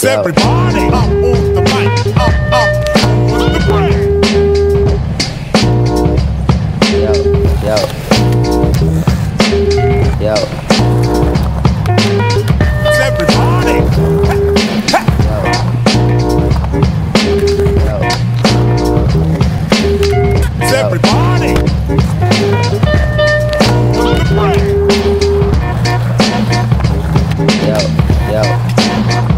Everybody up on the mic, up, up the mic. Yo, yo. Yo, Everybody, yo. everybody. On the mic. Yo, yo. Yo. Yo,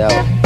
Yeah.